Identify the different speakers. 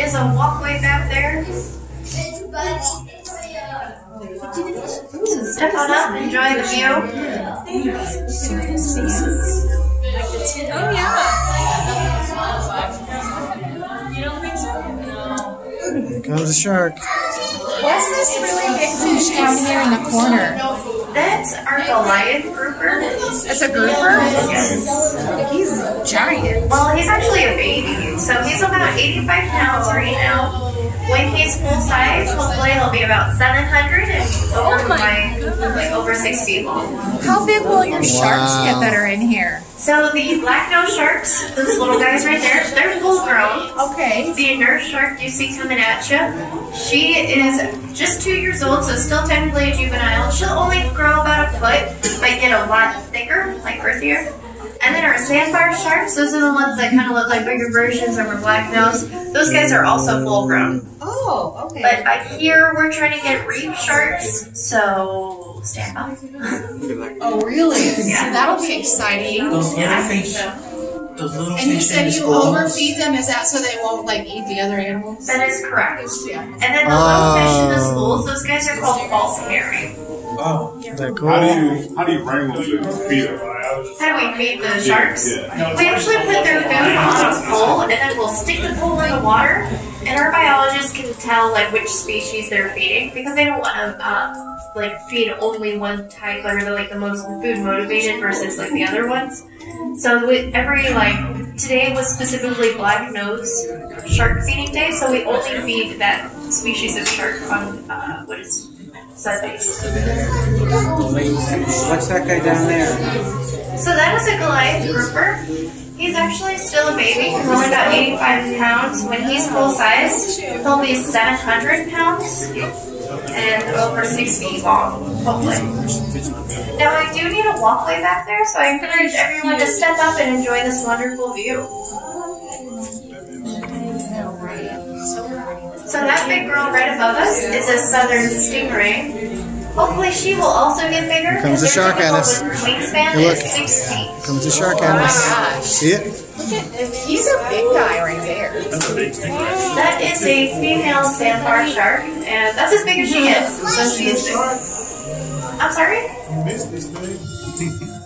Speaker 1: is a walkway back there. So step on up, enjoy the view.
Speaker 2: Oh
Speaker 3: Here comes a shark.
Speaker 2: What's this really big fish down here in the corner?
Speaker 1: That's our Goliath grouper.
Speaker 2: It's a grouper? Yes. He's giant.
Speaker 1: Well, he's actually a baby, so he's about 85 pounds right now. When he's full size, hopefully he'll be about 700 and oh over
Speaker 2: Oh my
Speaker 1: like, like over six feet long.
Speaker 2: How big will your sharks
Speaker 3: Wow.
Speaker 2: get that are in here?
Speaker 1: So the black nose sharks, those little guys right there, they're full grown.
Speaker 2: Okay.
Speaker 1: The nurse shark you see coming at you, she is just two years old, so still technically a juvenile. She'll only grow about a foot, but get a lot thicker, like girthier. And then our sandbar sharks, those are the ones that kind of look like bigger versions of our black nose. Those guys are also full grown.
Speaker 2: Oh, okay.
Speaker 1: But by here, we're trying to get reef sharks, so stand by.
Speaker 2: oh, really?
Speaker 1: Yeah.
Speaker 2: So that'll be exciting.
Speaker 4: Those
Speaker 1: Yeah, I
Speaker 4: little
Speaker 1: think
Speaker 4: fish,
Speaker 1: so.
Speaker 4: those little
Speaker 2: And you
Speaker 4: fish in
Speaker 2: said
Speaker 4: the
Speaker 2: you
Speaker 4: schools.
Speaker 2: overfeed them, is that so they won't like eat the other animals?
Speaker 1: That is correct.
Speaker 2: Yeah.
Speaker 1: And then the little oh. fish in the
Speaker 3: Oh.
Speaker 1: schools, those guys are called false herring.
Speaker 4: Oh,
Speaker 3: They're cool.
Speaker 5: How do you how do you wrangle them to feed them?
Speaker 1: How do we feed the sharks?
Speaker 5: Yeah.
Speaker 1: We actually put their food on a pole and then we'll stick the pole in the water and our biologists can tell like which species they're feeding because they don't want to uh, like feed only one type or they're like the most food motivated versus like the other ones. So we, every like today was specifically black nose shark feeding day, so we only feed that species of shark on uh, what is Sundays.
Speaker 4: what's that guy down there?
Speaker 1: Goliath grouper. He's actually still a baby. He's only about 85 pounds. When he's full size, he'll be 700 pounds and over 6 feet long, hopefully. Now I do need a walkway back there, so I encourage everyone to step up and enjoy this wonderful view. So that big girl right above us is a southern stingray. Hopefully she will also get bigger.
Speaker 3: comes the shark at us.
Speaker 1: Wingspan
Speaker 3: Hey, look.
Speaker 1: is 6 feet.
Speaker 3: Comes a shark
Speaker 2: Oh
Speaker 3: at
Speaker 2: my
Speaker 3: us.
Speaker 2: gosh.
Speaker 3: See it?
Speaker 2: He's a big guy right there.
Speaker 5: That's a big stingray.
Speaker 1: That is a female sandbar shark, and that's as big as she gets. So she is big. I'm sorry?
Speaker 5: You missed this thing.